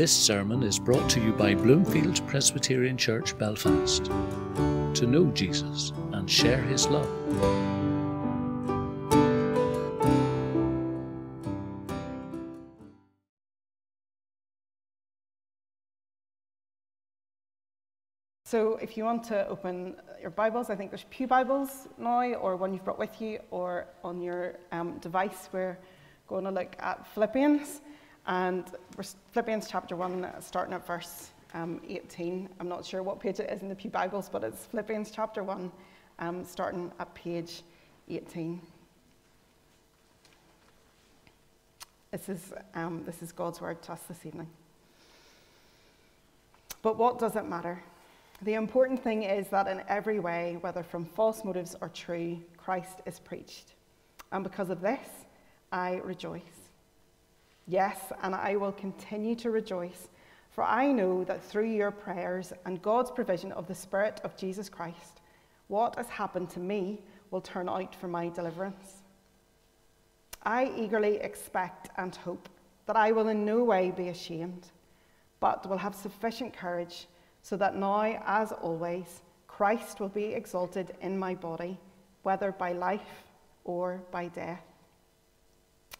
This sermon is brought to you by Bloomfield Presbyterian Church, Belfast. To know Jesus and share his love. So if you want to open your Bibles, I think there's Pew Bibles now, or one you've brought with you, or on your um, device. We're going to look at Philippians, and Philippians chapter 1, starting at verse um, 18. I'm not sure what page it is in the Pew Bibles, but it's Philippians chapter 1, um, starting at page 18. This is, um, this is God's word to us this evening. But what does it matter? The important thing is that in every way, whether from false motives or true, Christ is preached. And because of this, I rejoice. Yes, and I will continue to rejoice, for I know that through your prayers and God's provision of the Spirit of Jesus Christ, what has happened to me will turn out for my deliverance. I eagerly expect and hope that I will in no way be ashamed, but will have sufficient courage so that now, as always, Christ will be exalted in my body, whether by life or by death.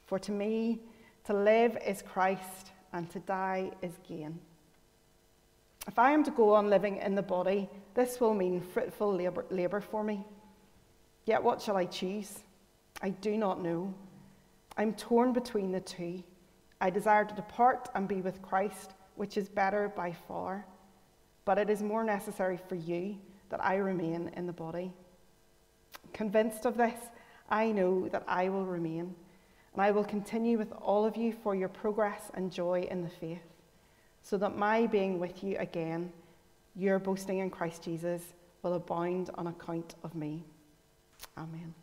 For to me, to live is Christ, and to die is gain. If I am to go on living in the body, this will mean fruitful labour, labour for me. Yet what shall I choose? I do not know. I'm torn between the two. I desire to depart and be with Christ, which is better by far but it is more necessary for you that I remain in the body. Convinced of this, I know that I will remain, and I will continue with all of you for your progress and joy in the faith, so that my being with you again, your boasting in Christ Jesus, will abound on account of me. Amen.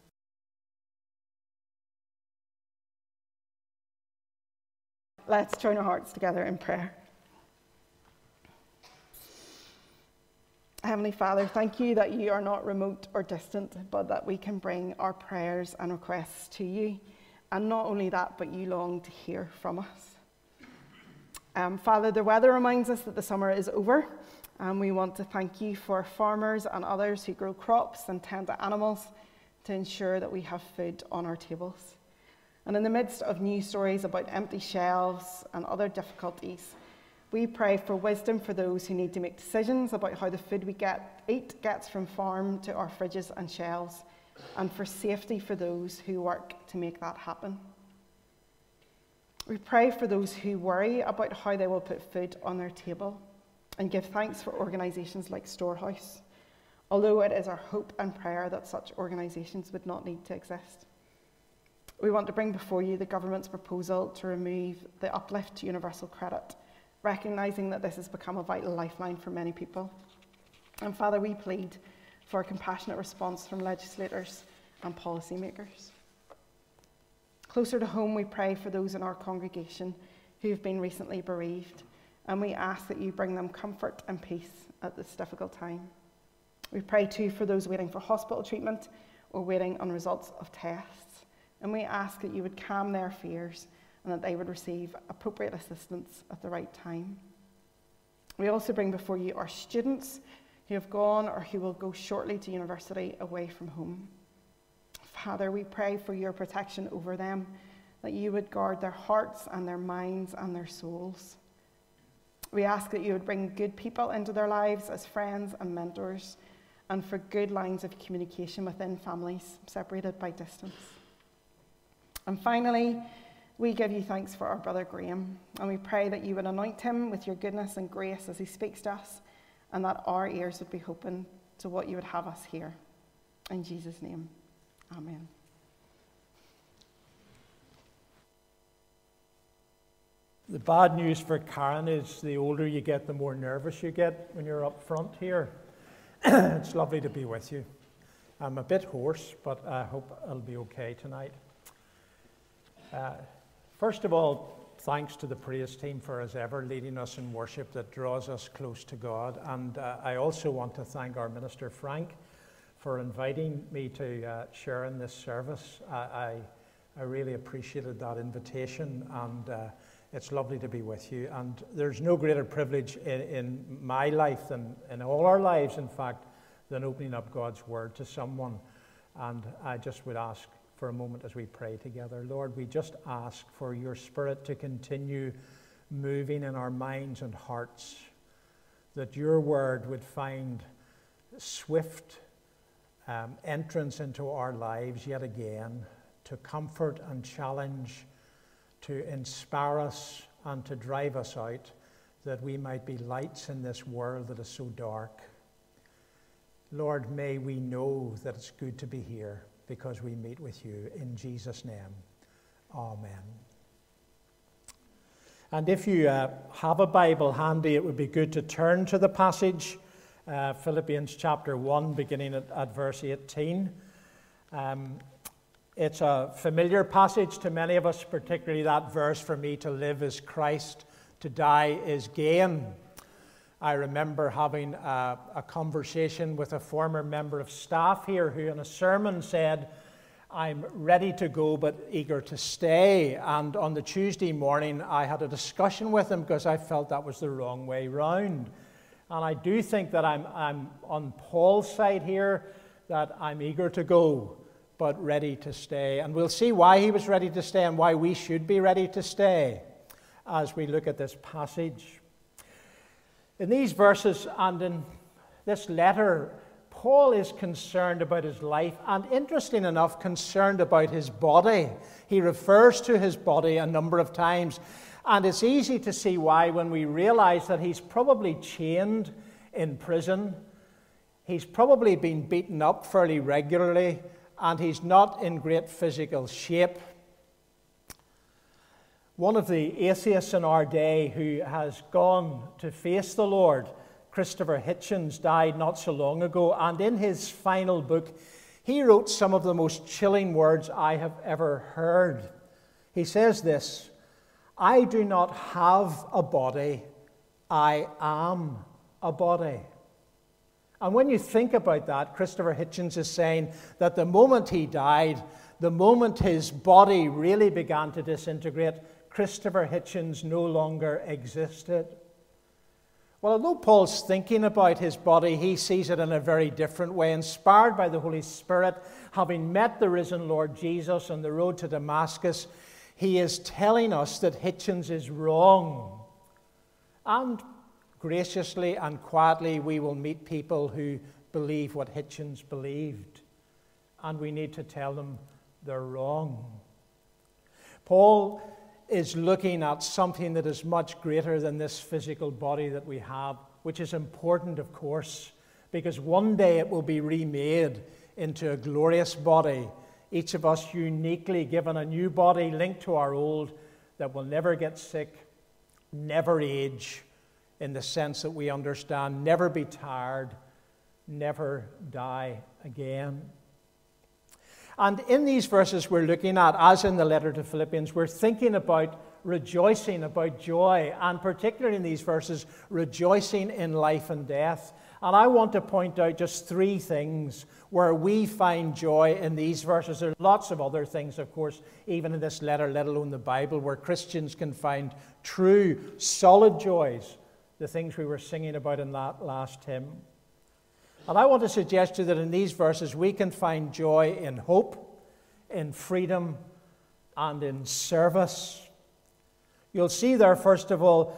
Let's join our hearts together in prayer. Heavenly Father, thank you that you are not remote or distant, but that we can bring our prayers and requests to you. And not only that, but you long to hear from us. Um, Father, the weather reminds us that the summer is over, and we want to thank you for farmers and others who grow crops and tend to animals to ensure that we have food on our tables. And in the midst of news stories about empty shelves and other difficulties, we pray for wisdom for those who need to make decisions about how the food we get, eat gets from farm to our fridges and shelves, and for safety for those who work to make that happen. We pray for those who worry about how they will put food on their table and give thanks for organisations like Storehouse, although it is our hope and prayer that such organisations would not need to exist. We want to bring before you the government's proposal to remove the uplift to universal credit recognising that this has become a vital lifeline for many people. And Father, we plead for a compassionate response from legislators and policymakers. Closer to home, we pray for those in our congregation who have been recently bereaved, and we ask that you bring them comfort and peace at this difficult time. We pray too for those waiting for hospital treatment or waiting on results of tests, and we ask that you would calm their fears and that they would receive appropriate assistance at the right time. We also bring before you our students who have gone or who will go shortly to university away from home. Father, we pray for your protection over them, that you would guard their hearts and their minds and their souls. We ask that you would bring good people into their lives as friends and mentors, and for good lines of communication within families separated by distance. And finally, we give you thanks for our brother Graham, and we pray that you would anoint him with your goodness and grace as he speaks to us, and that our ears would be open to what you would have us hear. In Jesus' name, amen. The bad news for Karen is the older you get, the more nervous you get when you're up front here. it's lovely to be with you. I'm a bit hoarse, but I hope I'll be okay tonight. Uh, First of all, thanks to the praise team for as ever leading us in worship that draws us close to God. And uh, I also want to thank our minister, Frank, for inviting me to uh, share in this service. I, I, I, really appreciated that invitation, and uh, It's lovely to be with you. And there's no greater privilege in, in my life than in all our lives, in fact, than opening up God's Word to someone. And I just would ask for a moment as we pray together. Lord, we just ask for your Spirit to continue moving in our minds and hearts, that your Word would find swift um, entrance into our lives yet again to comfort and challenge, to inspire us and to drive us out, that we might be lights in this world that is so dark. Lord, may we know that it's good to be here because we meet with you. In Jesus' name, Amen. And if you uh, have a Bible handy, it would be good to turn to the passage, uh, Philippians chapter 1, beginning at, at verse 18. Um, it's a familiar passage to many of us, particularly that verse for me to live is Christ, to die is gain. I remember having a, a, conversation with a former member of staff here who, in a sermon, said, I'm ready to go but eager to stay. And on the Tuesday morning, I had a discussion with him because I felt that was the wrong way round. And I do think that I'm, I'm on Paul's side here, that I'm eager to go but ready to stay. And we'll see why he was ready to stay and why we should be ready to stay as we look at this passage. In these verses and in this letter, Paul is concerned about his life and, interesting enough, concerned about his body. He refers to his body a number of times. And it's easy to see why when we realize that he's probably chained in prison. He's probably been beaten up fairly regularly, and he's not in great physical shape. One of the atheists in our day who has gone to face the Lord, Christopher Hitchens, died not so long ago, and in his final book, he wrote some of the most chilling words I have ever heard. He says this I do not have a body, I am a body. And when you think about that, Christopher Hitchens is saying that the moment he died, the moment his body really began to disintegrate, Christopher Hitchens no longer existed. Well, although Paul's thinking about his body, he sees it in a very different way, inspired by the Holy Spirit, having met the risen Lord Jesus on the road to Damascus. He is telling us that Hitchens is wrong. And graciously and quietly, we will meet people who believe what Hitchens believed. And we need to tell them they're wrong. Paul is looking at something that is much greater than this physical body that we have, which is important, of course, because one day it will be remade into a glorious body, each of us uniquely given a new body linked to our old that will never get sick, never age, in the sense that we understand, never be tired, never die again. And in these verses we're looking at, as in the letter to Philippians, we're thinking about rejoicing, about joy, and particularly in these verses, rejoicing in life and death. And I want to point out just three things where we find joy in these verses. There are lots of other things, of course, even in this letter, let alone the Bible, where Christians can find true, solid joys, the things we were singing about in that last hymn. And I want to suggest to you that in these verses we can find joy in hope, in freedom, and in service. You'll see there, first of all,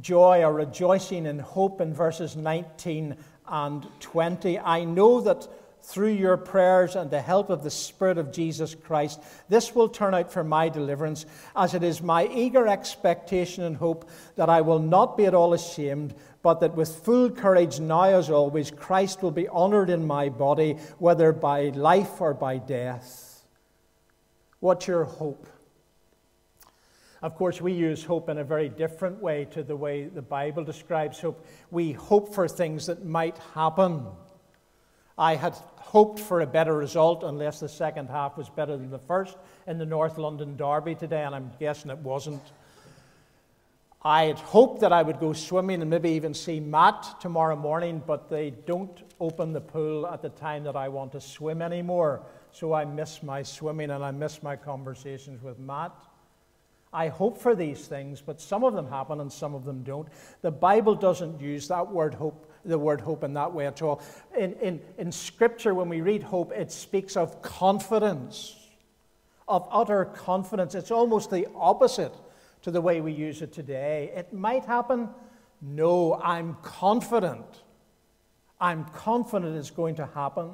joy or rejoicing in hope in verses 19 and 20. I know that through your prayers and the help of the Spirit of Jesus Christ, this will turn out for my deliverance, as it is my eager expectation and hope that I will not be at all ashamed, but that with full courage, now as always, Christ will be honored in my body, whether by life or by death. What's your hope? Of course, we use hope in a very different way to the way the Bible describes hope. We hope for things that might happen. I had hoped for a better result unless the second half was better than the first in the North London Derby today, and I'm guessing it wasn't. I had hoped that I would go swimming and maybe even see Matt tomorrow morning, but they don't open the pool at the time that I want to swim anymore. So I miss my swimming and I miss my conversations with Matt. I hope for these things, but some of them happen and some of them don't. The Bible doesn't use that word hope, the word hope in that way at all. In, in, in Scripture, when we read hope, it speaks of confidence, of utter confidence. It's almost the opposite to the way we use it today. It might happen. No, I'm confident. I'm confident it's going to happen.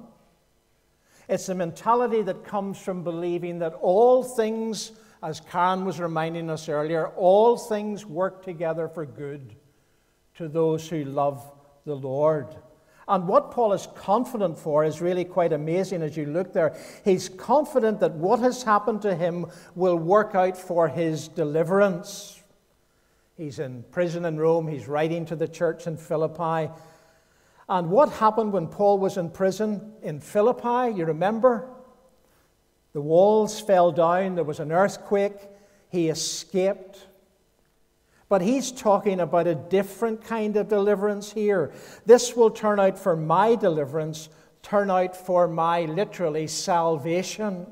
It's a mentality that comes from believing that all things, as Karen was reminding us earlier, all things work together for good to those who love the Lord. And what Paul is confident for is really quite amazing as you look there. He's confident that what has happened to him will work out for his deliverance. He's in prison in Rome, he's writing to the church in Philippi. And what happened when Paul was in prison in Philippi? You remember? The walls fell down, there was an earthquake, he escaped. But he's talking about a different kind of deliverance here. This will turn out for my deliverance, turn out for my literally salvation.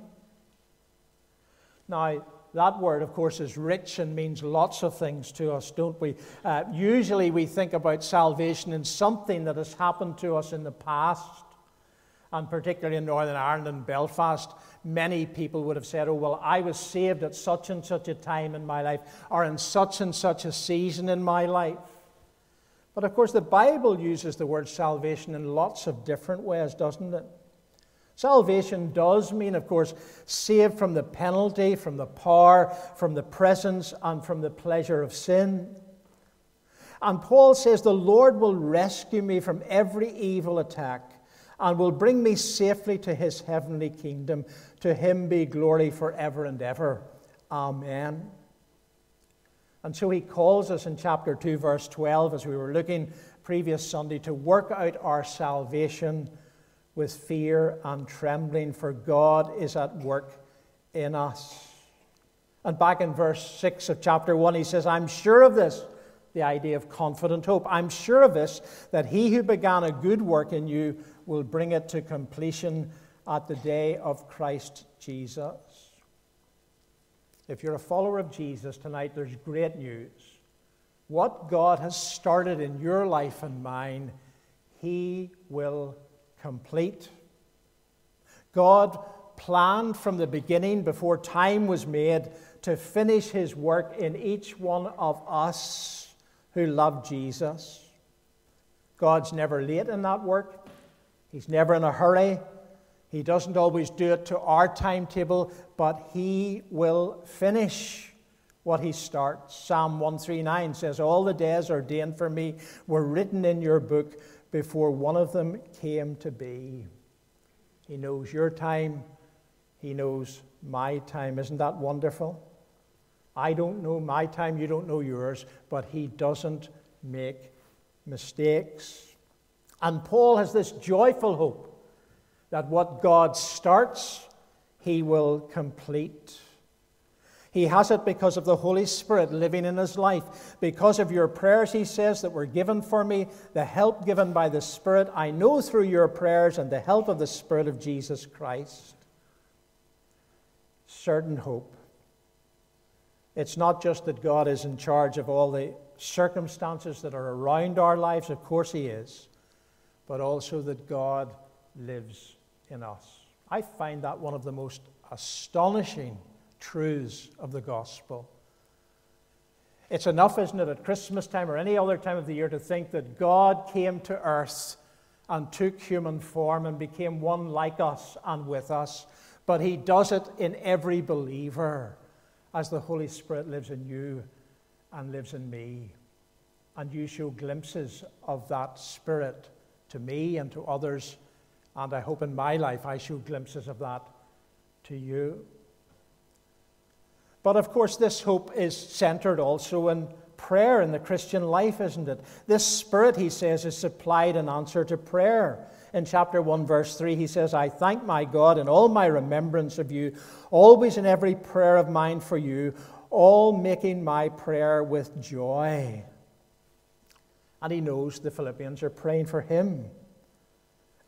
Now, that word, of course, is rich and means lots of things to us, don't we? Uh, usually we think about salvation in something that has happened to us in the past. And particularly in Northern Ireland and Belfast, many people would have said, Oh, well, I was saved at such and such a time in my life, or in such and such a season in my life. But of course, the Bible uses the word salvation in lots of different ways, doesn't it? Salvation does mean, of course, saved from the penalty, from the power, from the presence, and from the pleasure of sin. And Paul says, The Lord will rescue me from every evil attack and will bring me safely to his heavenly kingdom. To him be glory forever and ever. Amen. And so he calls us in chapter 2, verse 12, as we were looking previous Sunday, to work out our salvation with fear and trembling, for God is at work in us. And back in verse 6 of chapter 1, he says, I'm sure of this, the idea of confident hope. I'm sure of this, that he who began a good work in you will bring it to completion at the day of Christ Jesus. If you're a follower of Jesus tonight, there's great news. What God has started in your life and mine, he will complete. God planned from the beginning, before time was made, to finish his work in each one of us who love Jesus. God's never late in that work, He's never in a hurry. He doesn't always do it to our timetable, but He will finish what He starts. Psalm 139 says, All the days ordained for me were written in your book before one of them came to be. He knows your time, He knows my time. Isn't that wonderful? I don't know my time, you don't know yours, but He doesn't make mistakes. And Paul has this joyful hope that what God starts, He will complete. He has it because of the Holy Spirit living in his life. Because of your prayers, he says, that were given for me, the help given by the Spirit. I know through your prayers and the help of the Spirit of Jesus Christ. Certain hope. It's not just that God is in charge of all the circumstances that are around our lives, of course, He is, but also that God lives in us. I find that one of the most astonishing truths of the gospel. It's enough, isn't it, at Christmas time or any other time of the year to think that God came to earth and took human form and became one like us and with us. But he does it in every believer as the Holy Spirit lives in you and lives in me. And you show glimpses of that Spirit to me and to others. And I hope in my life I show glimpses of that to you. But of course, this hope is centered also in prayer in the Christian life, isn't it? This Spirit, he says, is supplied in answer to prayer. In chapter 1, verse 3, he says, I thank my God in all my remembrance of you, always in every prayer of mine for you, all making my prayer with joy. And he knows the Philippians are praying for him.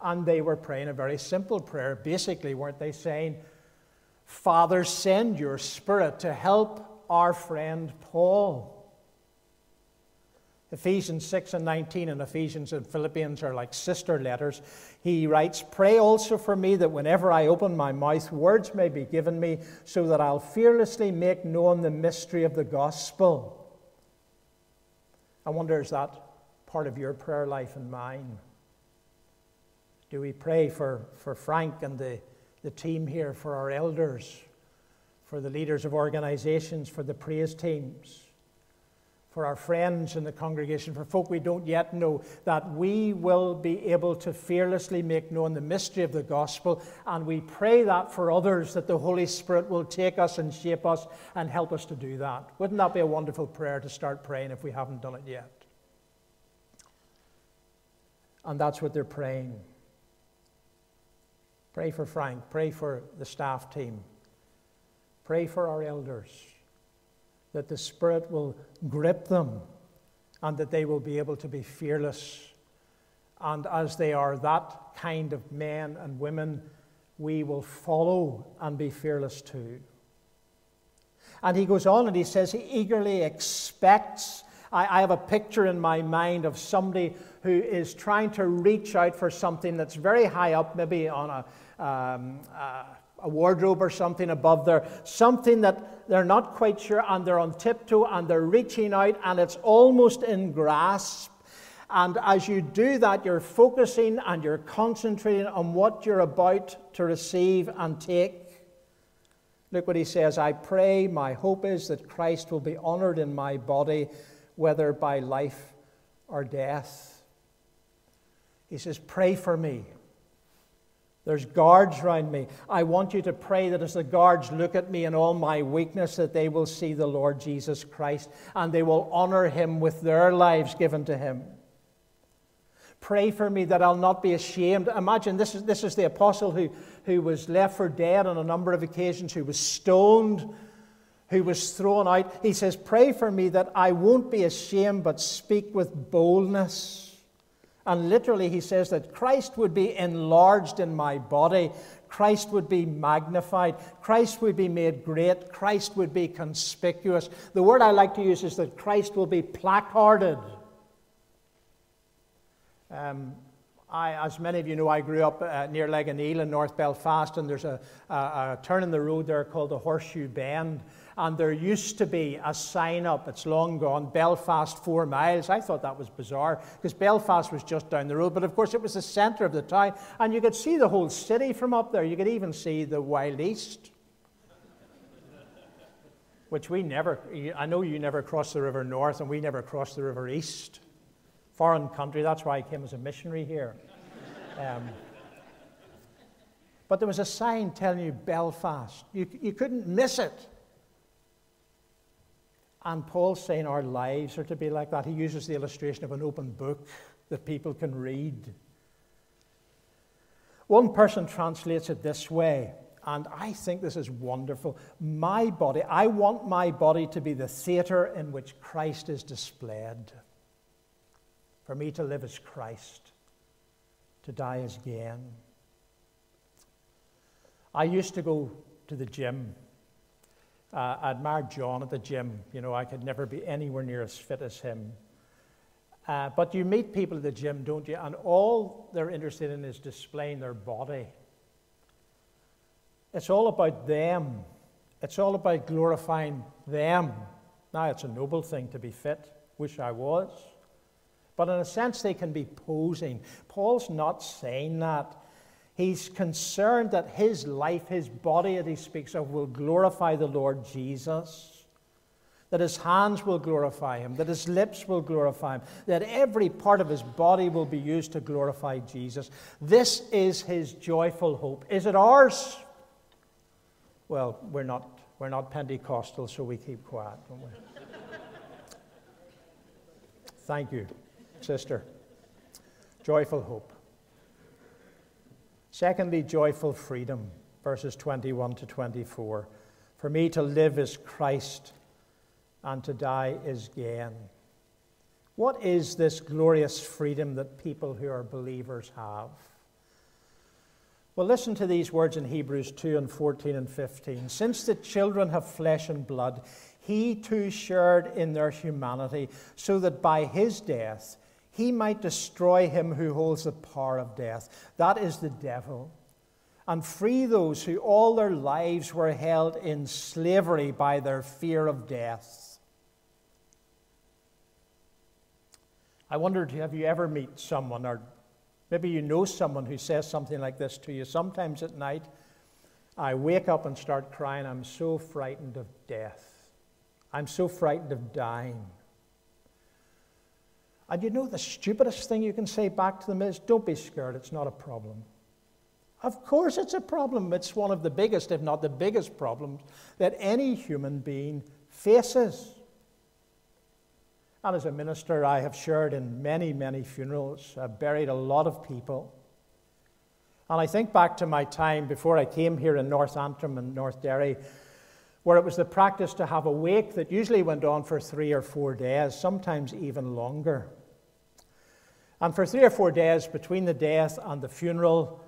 And they were praying a very simple prayer. Basically, weren't they saying, Father, send your Spirit to help our friend Paul. Ephesians 6 and 19 and Ephesians and Philippians are like sister letters. He writes, Pray also for me that whenever I open my mouth, words may be given me, so that I'll fearlessly make known the mystery of the gospel. I wonder, is that part of your prayer life and mine? Do we pray for, for Frank and the, the team here, for our elders, for the leaders of organizations, for the praise teams? for our friends in the congregation, for folk we don't yet know, that we will be able to fearlessly make known the mystery of the gospel. And we pray that for others, that the Holy Spirit will take us and shape us and help us to do that. Wouldn't that be a wonderful prayer to start praying if we haven't done it yet? And that's what they're praying. Pray for Frank. Pray for the staff team. Pray for our elders that the Spirit will grip them and that they will be able to be fearless. And as they are that kind of men and women, we will follow and be fearless too. And he goes on and he says he eagerly expects. I, I have a picture in my mind of somebody who is trying to reach out for something that's very high up, maybe on a, um, uh, a wardrobe or something above there, something that they're not quite sure, and they're on tiptoe and they're reaching out, and it's almost in grasp. And as you do that, you're focusing and you're concentrating on what you're about to receive and take. Look what he says I pray, my hope is that Christ will be honored in my body, whether by life or death. He says, Pray for me. There's guards around me. I want you to pray that as the guards look at me in all my weakness, that they will see the Lord Jesus Christ and they will honor him with their lives given to him. Pray for me that I'll not be ashamed. Imagine this is, this is the apostle who, who was left for dead on a number of occasions, who was stoned, who was thrown out. He says, Pray for me that I won't be ashamed, but speak with boldness. And literally, he says that Christ would be enlarged in my body, Christ would be magnified, Christ would be made great, Christ would be conspicuous. The word I like to use is that Christ will be placarded. Um, I, as many of you know, I grew up uh, near Ligoniel in North Belfast, and there's a, a, a turn in the road there called the Horseshoe Bend. And there used to be a sign up, it's long gone, Belfast four miles. I thought that was bizarre because Belfast was just down the road, but of course it was the centre of the town, and you could see the whole city from up there. You could even see the Wild East, which we never, I know you never crossed the river north, and we never crossed the river east. Foreign country, that's why I came as a missionary here. Um, but there was a sign telling you Belfast. You, you couldn't miss it. And Paul's saying our lives are to be like that. He uses the illustration of an open book that people can read. One person translates it this way, and I think this is wonderful. My body, I want my body to be the theater in which Christ is displayed. For me to live as Christ, to die as gain. I used to go to the gym uh, I admired John at the gym. You know, I could never be anywhere near as fit as him. Uh, but you meet people at the gym, don't you? And all they're interested in is displaying their body. It's all about them. It's all about glorifying them. Now, it's a noble thing to be fit. Wish I was. But in a sense, they can be posing. Paul's not saying that. He's concerned that his life, his body that he speaks of, will glorify the Lord Jesus. That his hands will glorify him, that his lips will glorify him, that every part of his body will be used to glorify Jesus. This is his joyful hope. Is it ours? Well, we're not, we're not Pentecostal, so we keep quiet, don't we? Thank you, sister. Joyful hope. Secondly, joyful freedom, verses 21 to 24. For me to live is Christ, and to die is gain. What is this glorious freedom that people who are believers have? Well, listen to these words in Hebrews 2 and 14 and 15. Since the children have flesh and blood, he too shared in their humanity, so that by his death he might destroy him who holds the power of death. That is the devil. And free those who all their lives were held in slavery by their fear of death. I wondered have you ever met someone, or maybe you know someone who says something like this to you? Sometimes at night, I wake up and start crying, I'm so frightened of death. I'm so frightened of dying. And you know, the stupidest thing you can say back to them is don't be scared, it's not a problem. Of course, it's a problem. It's one of the biggest, if not the biggest, problems that any human being faces. And as a minister, I have shared in many, many funerals. I've buried a lot of people. And I think back to my time before I came here in North Antrim and North Derry, where it was the practice to have a wake that usually went on for three or four days, sometimes even longer. And for three or four days between the death and the funeral,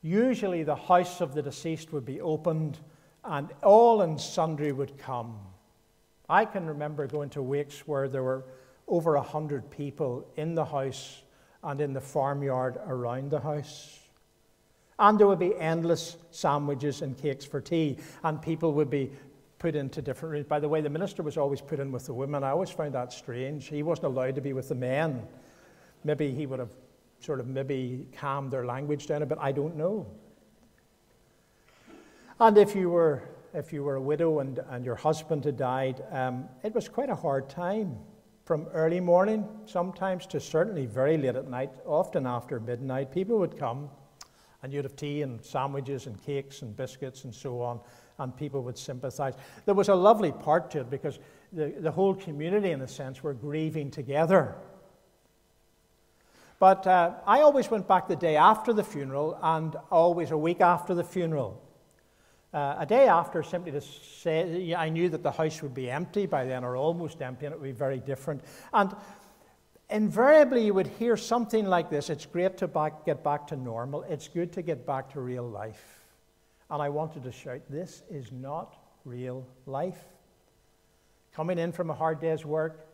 usually the house of the deceased would be opened and all and sundry would come. I can remember going to wakes where there were over a hundred people in the house and in the farmyard around the house. And there would be endless sandwiches and cakes for tea, and people would be put into different rooms. By the way, the minister was always put in with the women. I always found that strange. He wasn't allowed to be with the men. Maybe he would have sort of maybe calmed their language down a bit. I don't know. And if you were if you were a widow and, and your husband had died, um, it was quite a hard time from early morning sometimes to certainly very late at night, often after midnight. People would come and you'd have tea and sandwiches and cakes and biscuits and so on and people would sympathize. There was a lovely part to it because the, the whole community, in a sense, were grieving together. But uh, I always went back the day after the funeral and always a week after the funeral. Uh, a day after, simply to say, I knew that the house would be empty by then, or almost empty, and it would be very different. And invariably, you would hear something like this It's great to back, get back to normal, it's good to get back to real life. And I wanted to shout, This is not real life. Coming in from a hard day's work,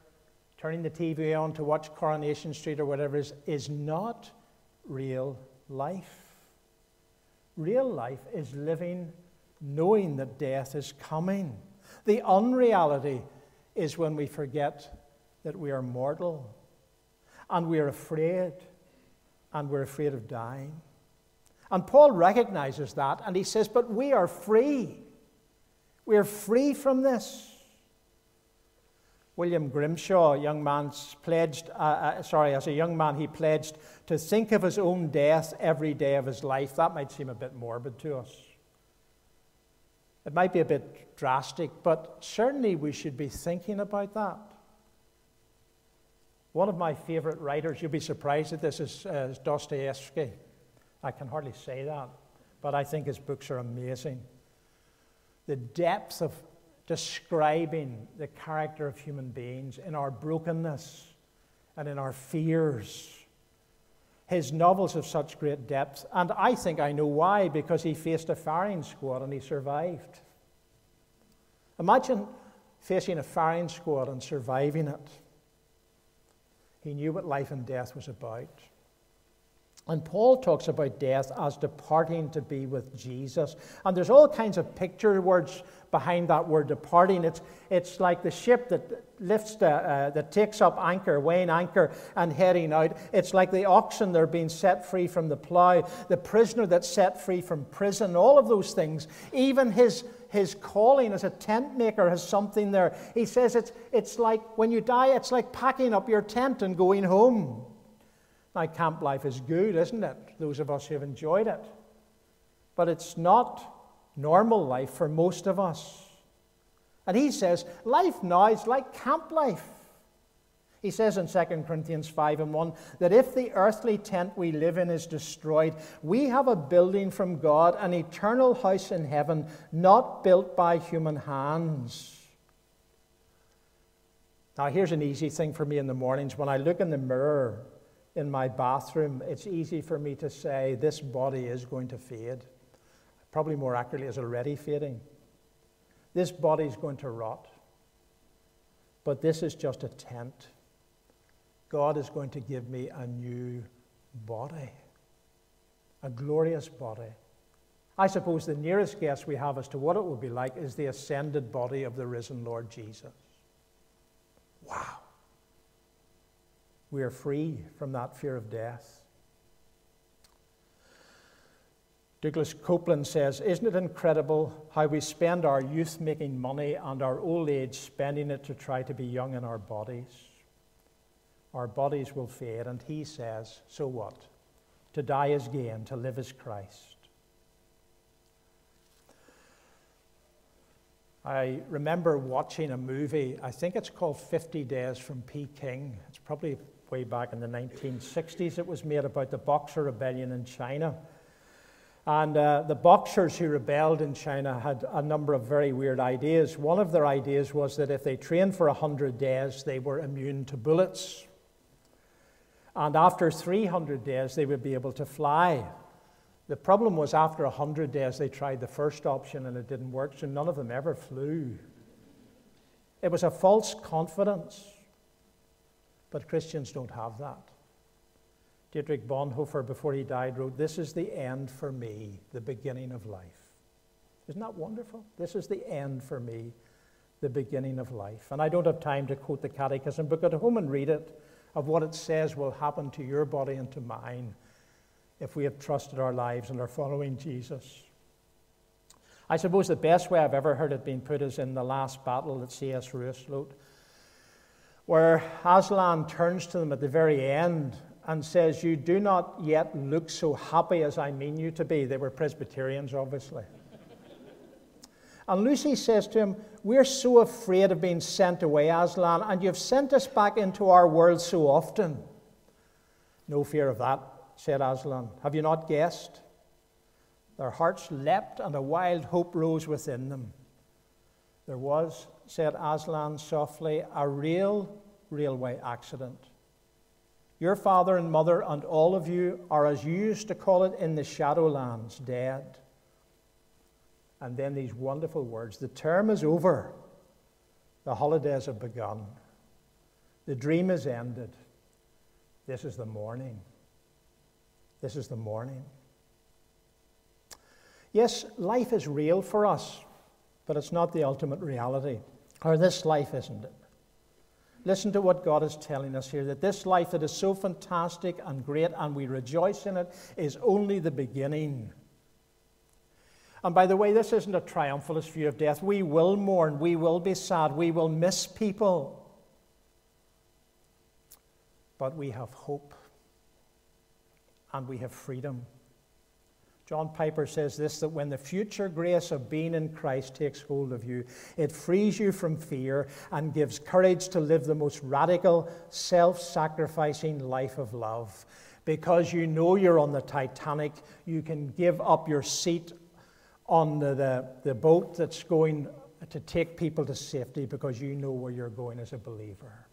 turning the TV on to watch Coronation Street or whatever is, is not real life. Real life is living knowing that death is coming. The unreality is when we forget that we are mortal and we are afraid and we're afraid of dying. And Paul recognizes that and he says, But we are free. We are free from this. William Grimshaw, young man, pledged, uh, uh, sorry, as a young man, he pledged to think of his own death every day of his life. That might seem a bit morbid to us. It might be a bit drastic, but certainly we should be thinking about that. One of my favorite writers, you'll be surprised at this, is uh, Dostoevsky. I can hardly say that, but I think his books are amazing. The depth of describing the character of human beings in our brokenness and in our fears. His novels have such great depth, and I think I know why, because he faced a firing squad and he survived. Imagine facing a firing squad and surviving it. He knew what life and death was about. And Paul talks about death as departing to be with Jesus. And there's all kinds of picture words behind that word departing. It's, it's like the ship that lifts the, uh, that takes up anchor, weighing anchor and heading out. It's like the oxen that are being set free from the plow, the prisoner that's set free from prison, all of those things. Even his, his calling as a tent maker has something there. He says it's, it's like when you die, it's like packing up your tent and going home. Now, camp life is good, isn't it? Those of us who have enjoyed it. But it's not normal life for most of us. And he says, life now is like camp life. He says in 2 Corinthians 5 and 1 that if the earthly tent we live in is destroyed, we have a building from God, an eternal house in heaven, not built by human hands. Now, here's an easy thing for me in the mornings when I look in the mirror in my bathroom, it's easy for me to say this body is going to fade. Probably more accurately, is already fading. This body is going to rot. But this is just a tent. God is going to give me a new body, a glorious body. I suppose the nearest guess we have as to what it will be like is the ascended body of the risen Lord Jesus. Wow. We are free from that fear of death. Douglas Coupland says, Isn't it incredible how we spend our youth making money and our old age spending it to try to be young in our bodies? Our bodies will fade, and he says, So what? To die is gain, to live is Christ. I remember watching a movie, I think it's called 50 Days from Peking. It's probably way back in the 1960s. It was made about the Boxer Rebellion in China. And uh, the boxers who rebelled in China had a number of very weird ideas. One of their ideas was that if they trained for 100 days, they were immune to bullets. And after 300 days, they would be able to fly. The problem was, after 100 days, they tried the first option and it didn't work, so none of them ever flew. It was a false confidence. But Christians don't have that. Dietrich Bonhoeffer, before he died, wrote, This is the end for me, the beginning of life. Isn't that wonderful? This is the end for me, the beginning of life. And I don't have time to quote the Catechism, but go to home and read it of what it says will happen to your body and to mine if we have trusted our lives and are following Jesus. I suppose the best way I've ever heard it being put is in the last battle that C.S. Lewis wrote, where Aslan turns to them at the very end and says, You do not yet look so happy as I mean you to be. They were Presbyterians, obviously. and Lucy says to him, We're so afraid of being sent away, Aslan, and you've sent us back into our world so often. No fear of that, said Aslan. Have you not guessed? Their hearts leapt, and a wild hope rose within them. There was, said Aslan softly, a real railway accident. Your father and mother and all of you are, as you used to call it in the Shadowlands, dead. And then these wonderful words the term is over, the holidays have begun, the dream is ended. This is the morning. This is the morning. Yes, life is real for us, but it's not the ultimate reality. Or this life isn't it. Listen to what God is telling us here that this life that is so fantastic and great and we rejoice in it is only the beginning. And by the way, this isn't a triumphalist view of death. We will mourn, we will be sad, we will miss people. But we have hope and we have freedom. John Piper says this that when the future grace of being in Christ takes hold of you, it frees you from fear and gives courage to live the most radical, self sacrificing life of love. Because you know you're on the Titanic, you can give up your seat on the, the, the boat that's going to take people to safety because you know where you're going as a believer.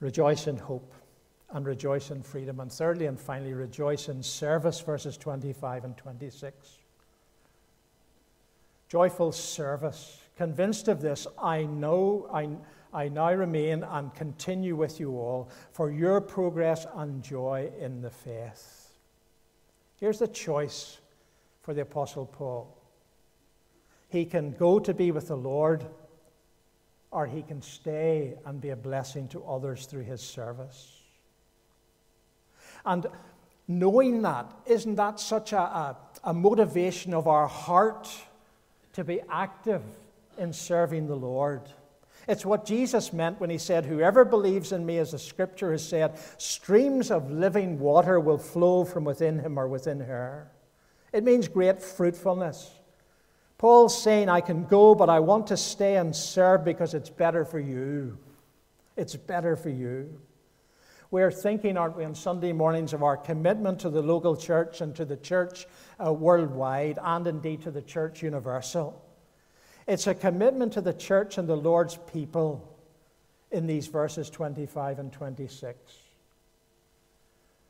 Rejoice in hope and rejoice in freedom. And thirdly and finally, rejoice in service, verses 25 and 26. Joyful service. Convinced of this, I know, I, I now remain and continue with you all for your progress and joy in the faith. Here's the choice for the Apostle Paul he can go to be with the Lord, or he can stay and be a blessing to others through his service. And knowing that, isn't that such a, a, a motivation of our heart to be active in serving the Lord? It's what Jesus meant when he said, Whoever believes in me, as the scripture has said, streams of living water will flow from within him or within her. It means great fruitfulness. Paul's saying, I can go, but I want to stay and serve because it's better for you. It's better for you. We're thinking, aren't we, on Sunday mornings of our commitment to the local church and to the church uh, worldwide and indeed to the church universal. It's a commitment to the church and the Lord's people. in these verses 25 and 26.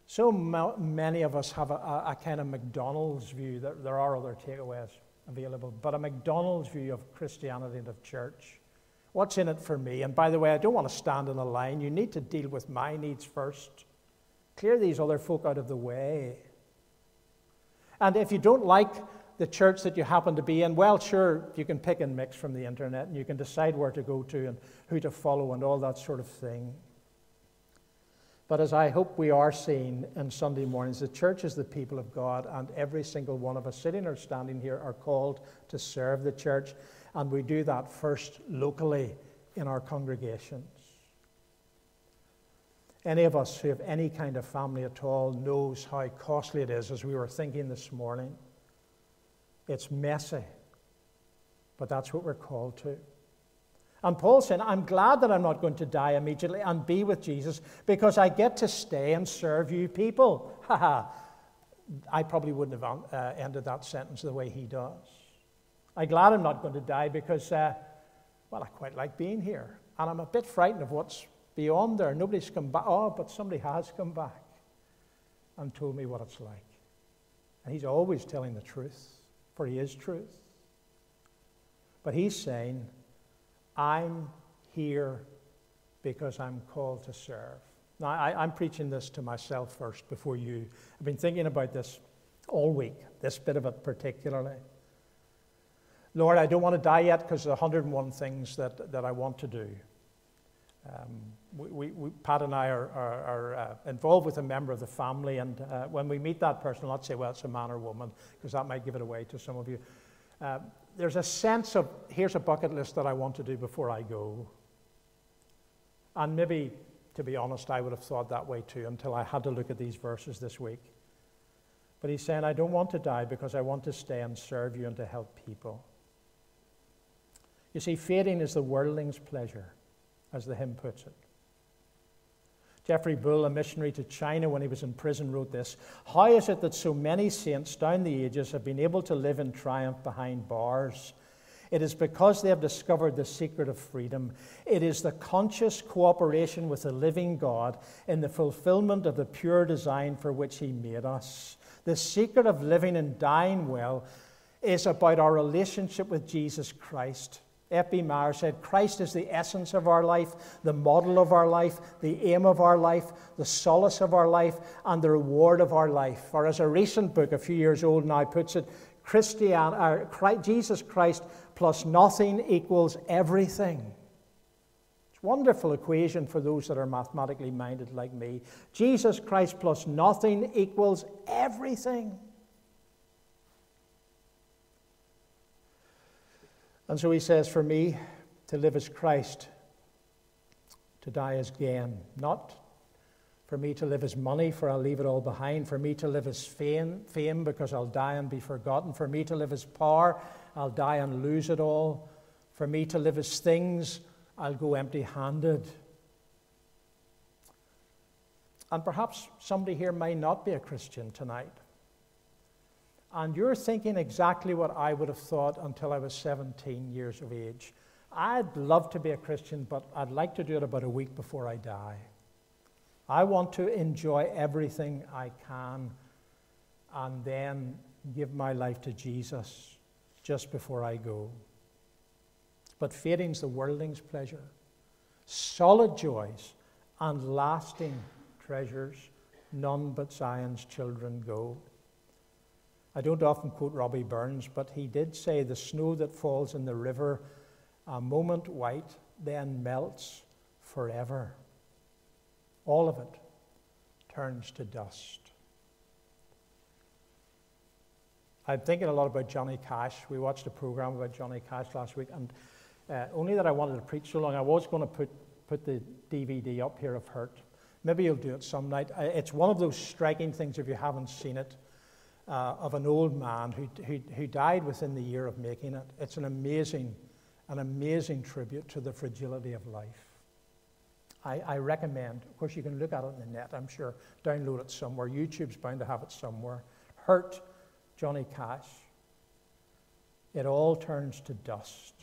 So many of us have a, a, kind of McDonald's view. There, there are other takeaways available, but a McDonald's view of Christianity and of church. What's in it for me? And by the way, I don't want to stand in a line. You need to deal with my needs first. Clear these other folk out of the way. And if you don't like the church that you happen to be in, well, sure, you can pick and mix from the internet and you can decide where to go to and who to follow and all that sort of thing. But as I hope we are seeing in Sunday mornings, the church is the people of God, and every single one of us sitting or standing here are called to serve the church. And we do that first locally in our congregations. Any of us who have any kind of family at all knows how costly it is, as we were thinking this morning. It's messy, but that's what we're called to. And Paul said, I'm glad that I'm not going to die immediately and be with Jesus because I get to stay and serve you people. Ha ha. I probably wouldn't have uh, ended that sentence the way he does. I'm glad I'm not going to die because, uh, well, I quite like being here. And I'm a bit frightened of what's beyond there. Nobody's come back. Oh, but somebody has come back and told me what it's like. And he's always telling the truth, for he is truth. But he's saying, I'm here because I'm called to serve. Now, I, am preaching this to myself first before you. I've been thinking about this all week, this bit of it particularly. Lord, I don't want to die yet because there are 101 things that, that I want to do. Um, we, we, Pat and I are, are, are uh, involved with a member of the family, and uh, when we meet that person, let's say, well, it's a man or woman, because that might give it away to some of you. Uh, there's a sense of here's a bucket list that I want to do before I go. And maybe, to be honest, I would have thought that way too until I had to look at these verses this week. But he's saying, I don't want to die because I want to stay and serve you and to help people. You see, fading is the worldling's pleasure as the hymn puts it. Geoffrey Bull, a missionary to China when he was in prison, wrote this How is it that so many saints down the ages have been able to live in triumph behind bars? It is because they have discovered the secret of freedom. It is the conscious cooperation with the living God in the fulfillment of the pure design for which He made us. The secret of living and dying well is about our relationship with Jesus Christ. F.B. Meyer said, Christ is the essence of our life, the model of our life, the aim of our life, the solace of our life, and the reward of our life. Or as a recent book, a few years old now, puts it, Christian, uh, Christ, Jesus Christ plus nothing equals everything. It's a wonderful equation for those that are mathematically minded like me. Jesus Christ plus nothing equals everything. And so he says, For me, to live as Christ, to die as gain. Not for me to live as money, for I'll leave it all behind. For me to live as fame, fame because I'll die and be forgotten. For me to live as power, I'll die and lose it all. For me to live as things, I'll go empty handed. And perhaps somebody here may not be a Christian tonight. And you're thinking exactly what I would have thought until I was 17 years of age. I'd love to be a Christian, but I'd like to do it about a week before I die. I want to enjoy everything I can and then give my life to Jesus just before I go. But fading's the worldling's pleasure. Solid joys and lasting treasures, none but Zion's children go. I don't often quote Robbie Burns, but he did say, The snow that falls in the river, a moment white, then melts forever. All of it turns to dust. I'm thinking a lot about Johnny Cash. We watched a program about Johnny Cash last week, and uh, only that I wanted to preach so long, I was going to put, put the DVD up here of Hurt. Maybe you'll do it some night. It's one of those striking things if you haven't seen it uh, of an old man who, who, who died within the year of making it. It's an amazing, an amazing tribute to the fragility of life. I, I, recommend, of course, you can look at it on the net, I'm sure, download it somewhere. YouTube's bound to have it somewhere. Hurt Johnny Cash. It all turns to dust.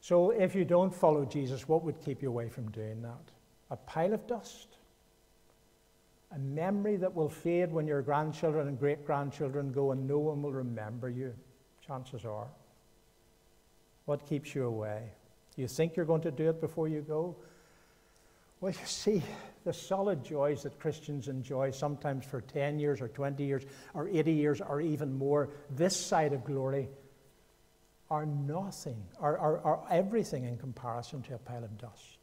So if you don't follow Jesus, what would keep you away from doing that? A pile of dust? A memory that will fade when your grandchildren and great grandchildren go and no one will remember you, chances are. What keeps you away? You think you're going to do it before you go? Well, you see, the solid joys that Christians enjoy, sometimes for 10 years or 20 years or 80 years or even more, this side of glory, are nothing, are, are, are everything in comparison to a pile of dust.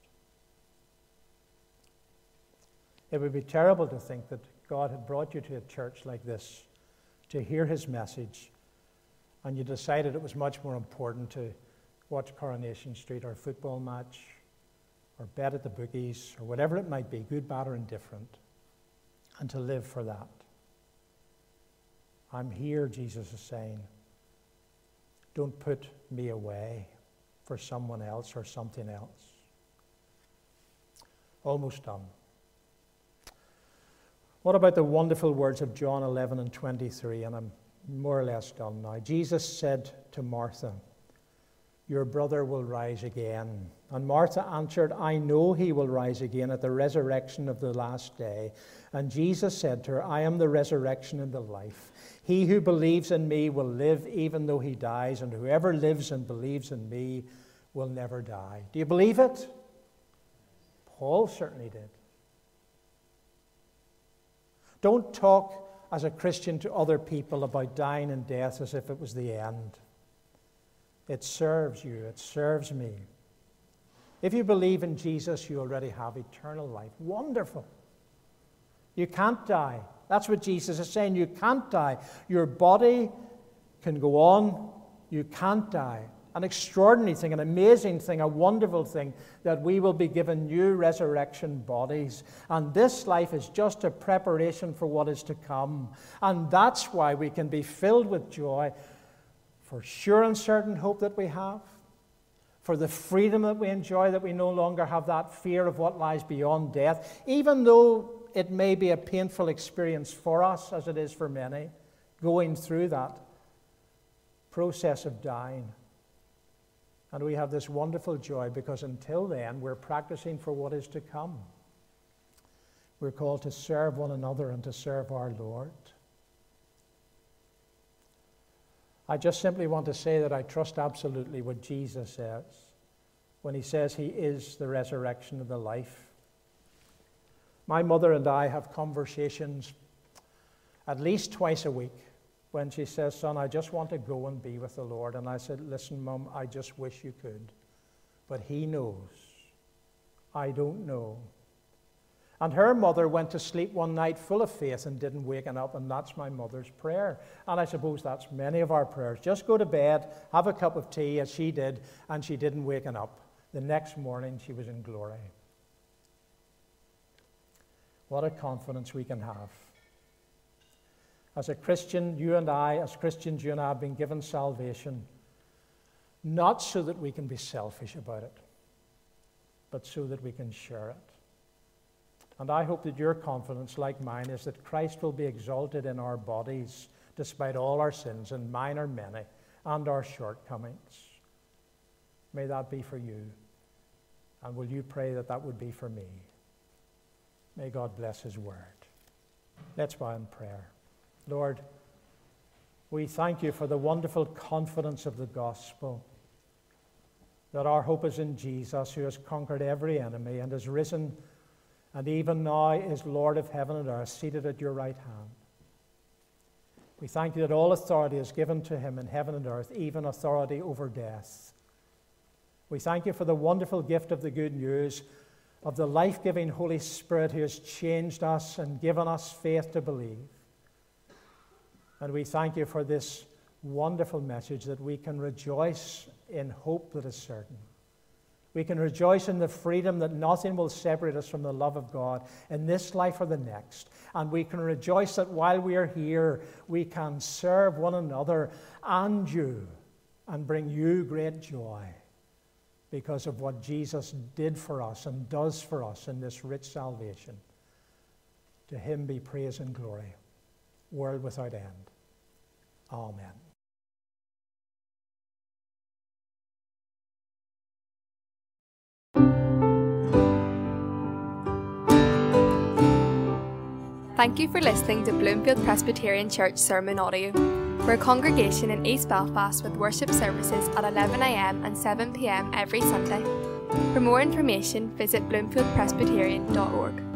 It would be terrible to think that God had brought you to a church like this to hear his message, and you decided it was much more important to watch Coronation Street or a football match or bet at the bookies or whatever it might be, good, bad, or indifferent, and to live for that. I'm here, Jesus is saying. Don't put me away for someone else or something else. Almost done. What about the wonderful words of John 11 and 23? And I'm more or less done now. Jesus said to Martha, your brother will rise again. And Martha answered, I know he will rise again at the resurrection of the last day. And Jesus said to her, I am the resurrection and the life. He who believes in me will live even though he dies, and whoever lives and believes in me will never die. Do you believe it? Paul certainly did. Don't talk as a Christian to other people about dying and death as if it was the end. It serves you, it serves me. If you believe in Jesus, you already have eternal life. Wonderful. You can't die. That's what Jesus is saying. You can't die. Your body can go on. You can't die. An extraordinary thing, an amazing thing, a wonderful thing that we will be given new resurrection bodies. And this life is just a preparation for what is to come. And that's why we can be filled with joy for sure and certain hope that we have, for the freedom that we enjoy, that we no longer have that fear of what lies beyond death, even though it may be a painful experience for us, as it is for many, going through that process of dying. And we have this wonderful joy because until then, we're practicing for what is to come. We're called to serve one another and to serve our Lord. I just simply want to say that I trust absolutely what Jesus says when he says he is the resurrection of the life. My mother and I have conversations at least twice a week when she says, Son, I just want to go and be with the Lord. And I said, Listen, Mum, I just wish you could. But He knows. I don't know. And her mother went to sleep one night full of faith and didn't waken up, and that's my mother's prayer. And I suppose that's many of our prayers. Just go to bed, have a cup of tea, as she did, and she didn't waken up. The next morning, she was in glory. What a confidence we can have. As a Christian, you and I, as Christians, you and I have been given salvation, not so that we can be selfish about it, but so that we can share it. And I hope that your confidence, like mine, is that Christ will be exalted in our bodies despite all our sins, and mine are many, and our shortcomings. May that be for you. And will you pray that that would be for me? May God bless His word. Let's bow in prayer. Lord, we thank you for the wonderful confidence of the gospel that our hope is in Jesus, who has conquered every enemy and has risen and even now is Lord of heaven and earth, seated at your right hand. We thank you that all authority is given to him in heaven and earth, even authority over death. We thank you for the wonderful gift of the good news of the life giving Holy Spirit who has changed us and given us faith to believe. And we thank you for this wonderful message that we can rejoice in hope that is certain. We can rejoice in the freedom that nothing will separate us from the love of God in this life or the next. And we can rejoice that while we are here, we can serve one another and you and bring you great joy because of what Jesus did for us and does for us in this rich salvation. To him be praise and glory, world without end. Amen. Thank you for listening to Bloomfield Presbyterian Church Sermon Audio. We're a congregation in East Belfast with worship services at 11am and 7pm every Sunday. For more information, visit bloomfieldpresbyterian.org.